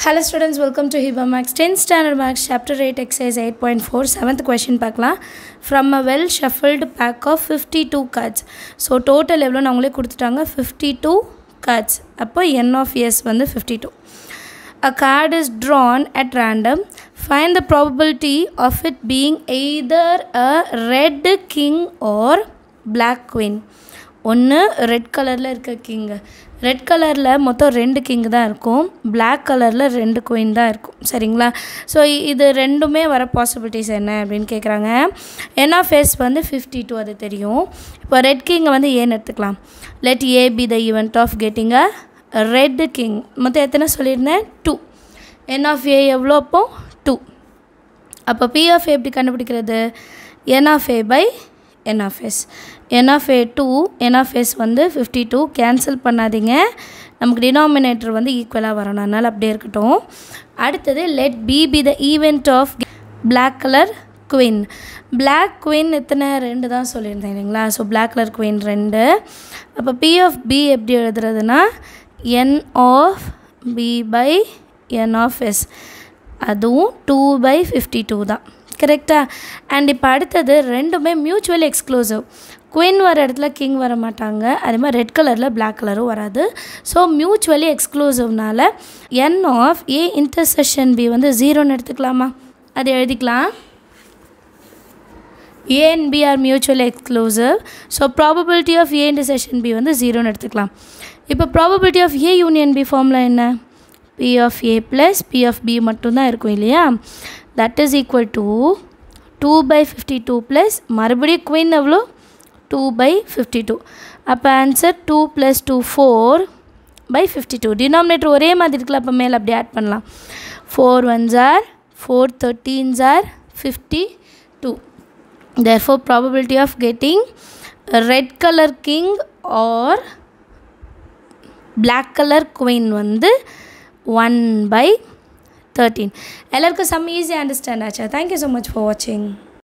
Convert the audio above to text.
Hello students welcome to Hiba maths tenth standard maths chapter eight exercise eight point four seventh question பார்க்கலாம் from a well shuffled pack of fifty two cards so total எவ்வளோன்னு அவங்களே கொடுத்துட்டாங்க fifty two cards அப்போ என் of S வந்து fifty two a card is drawn at random find the probability of it being either a red king or black queen ஒன்று red கலரில் இருக்க king red கலரில் மொத்தம் ரெண்டு கிங் தான் இருக்கும் பிளாக் கலரில் ரெண்டு குயின் தான் இருக்கும் சரிங்களா ஸோ இது ரெண்டுமே வர பாசிபிலிட்டிஸ் என்ன அப்படின்னு கேட்குறாங்க என்ன ஃபேஸ் வந்து ஃபிஃப்டி டூ அது தெரியும் இப்போ ரெட் கிங்கை வந்து ஏன்னு எடுத்துக்கலாம் let A be the event of getting a red king மொத்தம் எத்தனை சொல்லியிருந்தேன் டூ என் ஆஃப் ஏ எவ்வளோ அப்போ டூ அப்போ பி ஆஃப் எப்படி கண்டுபிடிக்கிறது N of A by N of S N of A to N of S வந்து fifty two cancel பண்ணாதீங்க நமக்கு டினாமினேட்டர் வந்து ஈக்குவலாக வரணும் அதனால் அப்படியே இருக்கட்டும் அடுத்தது let B be the event of black colour queen black queen எத்தனை ரெண்டு தான் சொல்லியிருந்தேன் இல்லைங்களா ஸோ பிளாக் கலர் குயின் ரெண்டு அப்போ பி ஆஃப் பி எப்படி எழுதுறதுன்னா n of B by n of S அதுவும் டூ பை ஃபிஃப்டி டூ தான் கரெக்டாக அண்ட் இப்போ அடுத்தது ரெண்டுமே மியூச்சுவல் எக்ஸ்க்ளூசிவ் குயின் வர இடத்துல கிங் வர மாட்டாங்க அதே மாதிரி ரெட் கலரில் பிளாக் கலரும் வராது so mutually எக்ஸ்க்ளூசிவ்னால n of A intersection B வந்து ஜீரோன்னு எடுத்துக்கலாமா அது எழுதிக்கலாம் A and B are mutual exclusive so probability of A intersection B வந்து ஜீரோன்னு எடுத்துக்கலாம் இப்போ probability of A union B ஃபார்மில் என்ன P of A plus P of B மட்டும்தான் இருக்கும் இல்லையா that is equal to two by fifty two plus மறுபடியும் குயின் எவ்வளோ டூ பை ஃபிஃப்டி டூ அப்போ answer two plus two four by fifty two denominator ஒரே மாதிரி இருக்குல்ல அப்போ மேலே அப்படி ஆட் பண்ணலாம் four one jar four thirteen jar fifty two there four probability of getting red colour king or black colour queen வந்து 1 by 13. LR ko sum easy understand. Acha. Thank you so much for watching.